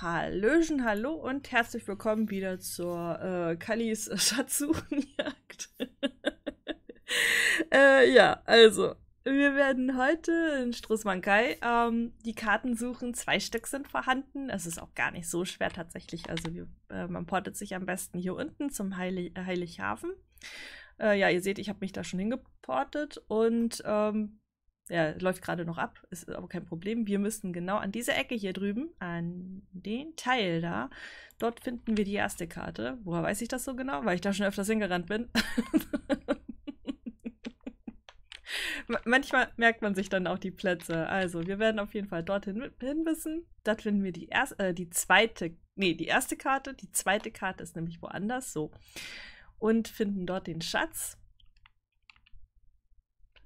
Hallöchen, hallo und herzlich willkommen wieder zur äh, Kallis Schatzsuchenjagd. äh, ja, also, wir werden heute in Strussmankai ähm, die Karten suchen. Zwei Stück sind vorhanden. Es ist auch gar nicht so schwer tatsächlich. Also, wir, äh, man portet sich am besten hier unten zum Heilig Heilighafen. Äh, ja, ihr seht, ich habe mich da schon hingeportet und ähm, ja, läuft gerade noch ab, ist aber kein Problem. Wir müssen genau an diese Ecke hier drüben, an den Teil da, dort finden wir die erste Karte. Woher weiß ich das so genau? Weil ich da schon öfters hingerannt bin. Manchmal merkt man sich dann auch die Plätze. Also, wir werden auf jeden Fall dorthin hin müssen. Dort finden wir die, erste, äh, die zweite, nee, die erste Karte. Die zweite Karte ist nämlich woanders, so. Und finden dort den Schatz.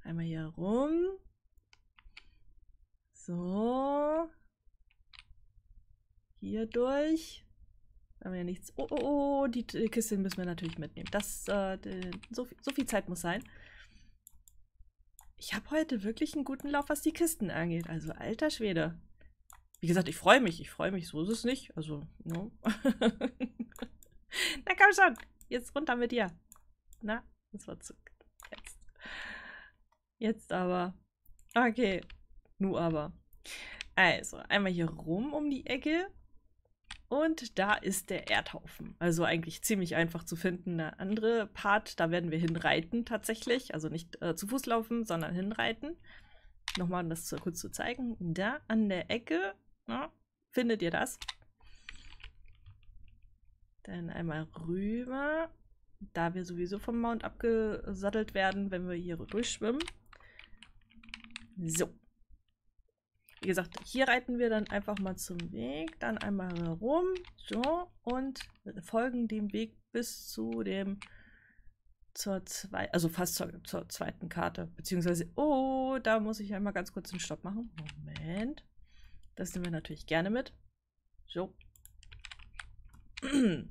Einmal hier rum. So. Hier durch. Da haben wir ja nichts. Oh, oh, oh, die, Kiste müssen wir natürlich mitnehmen. Das, äh, so, so viel Zeit muss sein. Ich habe heute wirklich einen guten Lauf, was die Kisten angeht. Also, alter Schwede. Wie gesagt, ich freue mich. Ich freue mich. So ist es nicht. Also, no. Na komm schon. Jetzt runter mit dir. Na, das war zu. Jetzt. Jetzt aber. Okay. Nu aber. Also, einmal hier rum um die Ecke. Und da ist der Erdhaufen. Also eigentlich ziemlich einfach zu finden. Der andere Part, da werden wir hinreiten tatsächlich. Also nicht äh, zu Fuß laufen, sondern hinreiten. Nochmal, um das zu, kurz zu zeigen. Da an der Ecke ja, findet ihr das. Dann einmal rüber. Da wir sowieso vom Mount abgesattelt werden, wenn wir hier durchschwimmen. So. Wie gesagt, hier reiten wir dann einfach mal zum Weg, dann einmal herum, so, und folgen dem Weg bis zu dem, zur zweiten, also fast zur, zur zweiten Karte, beziehungsweise, oh, da muss ich einmal ganz kurz einen Stopp machen. Moment. Das nehmen wir natürlich gerne mit. So.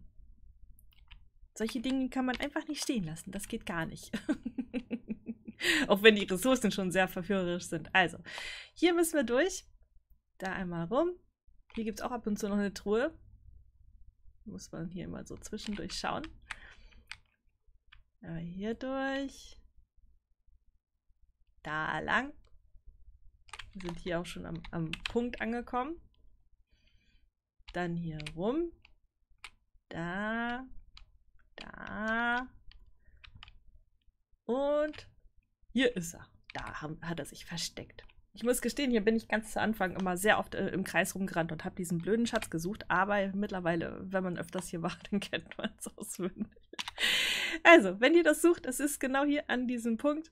Solche Dinge kann man einfach nicht stehen lassen. Das geht gar nicht. Auch wenn die Ressourcen schon sehr verführerisch sind. Also, hier müssen wir durch. Da einmal rum. Hier gibt es auch ab und zu noch eine Truhe. Muss man hier immer so zwischendurch schauen. Aber hier durch. Da lang. Wir sind hier auch schon am, am Punkt angekommen. Dann hier rum. Da. Da. Und hier ist er. Da hat er sich versteckt. Ich muss gestehen, hier bin ich ganz zu Anfang immer sehr oft äh, im Kreis rumgerannt und habe diesen blöden Schatz gesucht. Aber mittlerweile, wenn man öfters hier war, dann kennt man es auswendig. Also, wenn ihr das sucht, es ist genau hier an diesem Punkt,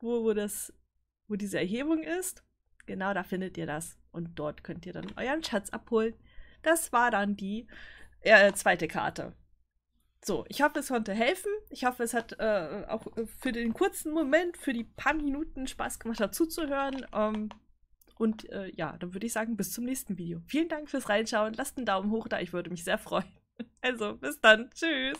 wo, wo, das, wo diese Erhebung ist. Genau da findet ihr das. Und dort könnt ihr dann euren Schatz abholen. Das war dann die äh, zweite Karte. So, ich hoffe, es konnte helfen. Ich hoffe, es hat äh, auch äh, für den kurzen Moment, für die paar Minuten Spaß gemacht, dazu zu hören. Ähm, und äh, ja, dann würde ich sagen, bis zum nächsten Video. Vielen Dank fürs Reinschauen. Lasst einen Daumen hoch da, ich würde mich sehr freuen. Also, bis dann. Tschüss.